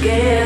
together.